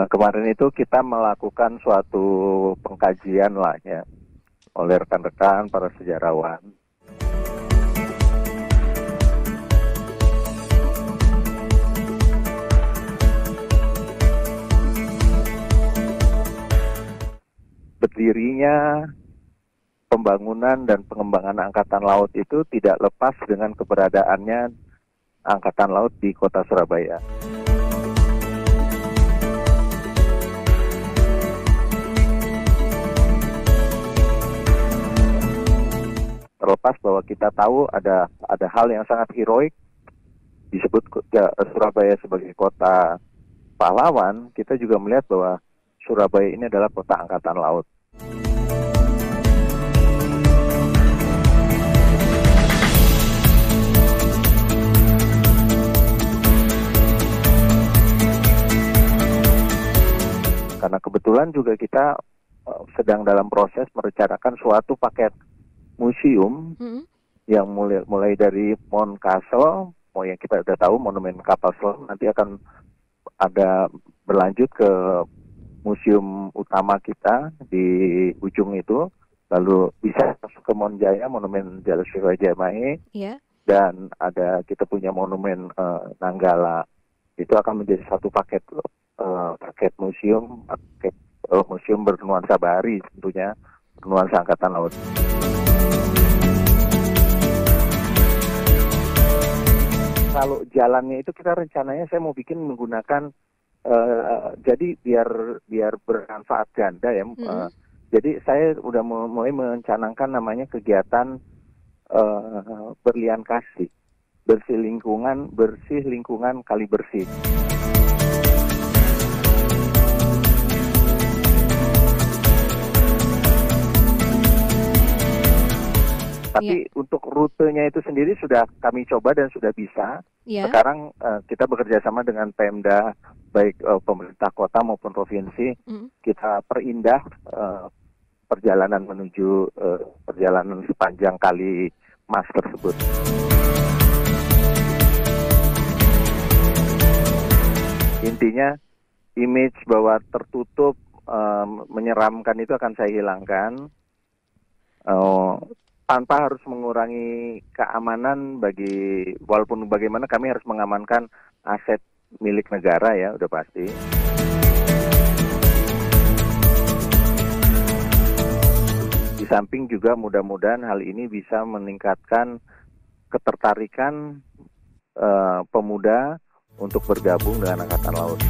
uh, kemarin itu kita melakukan suatu pengkajian lah ya oleh rekan-rekan para sejarawan. Berdirinya pembangunan dan pengembangan angkatan laut itu tidak lepas dengan keberadaannya angkatan laut di kota Surabaya. Terlepas bahwa kita tahu ada ada hal yang sangat heroik disebut ya, Surabaya sebagai kota pahlawan, kita juga melihat bahwa Surabaya ini adalah kota angkatan laut. Karena kebetulan juga kita uh, sedang dalam proses merencanakan suatu paket museum hmm. yang mulai mulai dari Mount Castle, mau yang kita sudah tahu monumen kapal selam nanti akan ada berlanjut ke museum utama kita di ujung itu, lalu bisa masuk ke Monjaya, monumen Jala Mae, yeah. dan ada kita punya monumen uh, Nanggala. Itu akan menjadi satu paket uh, paket museum, paket uh, museum bernuansa bahari tentunya bernuansa angkatan laut. Kalau jalannya itu kita rencananya saya mau bikin menggunakan uh, jadi biar biar bermanfaat ganda ya. Mm-hmm. Uh, jadi saya udah mulai mencanangkan namanya kegiatan uh, berlian kasih, bersih lingkungan, bersih lingkungan kali bersih. Tapi yeah. untuk rutenya itu sendiri sudah kami coba dan sudah bisa. Yeah. Sekarang uh, kita bekerja sama dengan Pemda, baik uh, pemerintah kota maupun provinsi, mm. kita perindah uh, perjalanan menuju uh, perjalanan sepanjang kali Mas tersebut. Intinya image bahwa tertutup um, menyeramkan itu akan saya hilangkan. Uh, tanpa harus mengurangi keamanan bagi walaupun bagaimana kami harus mengamankan aset milik negara ya udah pasti. Di samping juga mudah-mudahan hal ini bisa meningkatkan ketertarikan uh, pemuda untuk bergabung dengan angkatan laut.